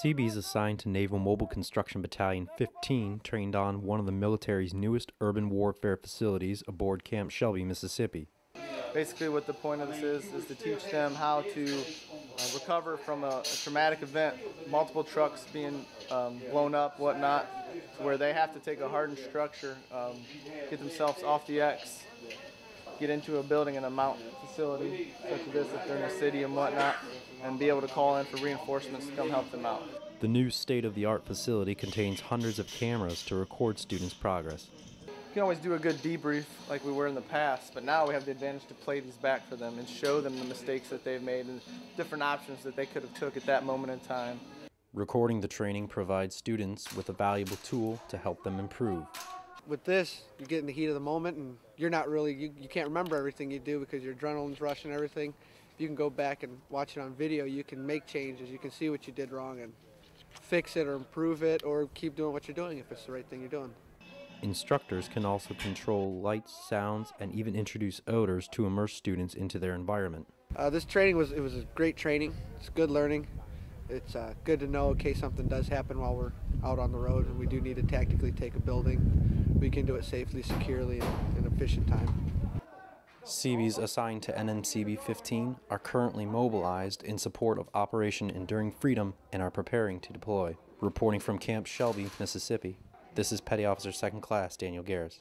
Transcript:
Seabees assigned to Naval Mobile Construction Battalion 15 trained on one of the military's newest urban warfare facilities aboard Camp Shelby, Mississippi. Basically, what the point of this is is to teach them how to uh, recover from a, a, traumatic event, multiple trucks being um, blown up, whatnot, where they have to take a hardened structure, um, get themselves off the X, get into a building and a mount facility such as this if they're in a city and whatnot, and be able to call in for reinforcements to come help them out. The new state-of-the-art facility contains hundreds of cameras to record students' progress. You can always do a good debrief like we were in the past, but now we have the advantage to play these back for them and show them the mistakes that they've made and different options that they could have took at that moment in time. Recording the training provides students with a valuable tool to help them improve. With this, you get in the heat of the moment and you're not really, you, you can't remember everything you do because your adrenaline's rushing everything. If you can go back and watch it on video, you can make changes, you can see what you did wrong and fix it or improve it or keep doing what you're doing if it's the right thing you're doing. Instructors can also control lights, sounds, and even introduce odors to immerse students into their environment. Uh, this training was it was a great training. It's good learning. It's uh, good to know in case something does happen while we're out on the road and we do need to tactically take a building. We can do it safely, securely, and in efficient time. Seabees assigned to NMCB 15 are currently mobilized in support of Operation Enduring Freedom and are preparing to deploy. Reporting from Camp Shelby, Mississippi, this is Petty Officer Second Class Daniel Garris.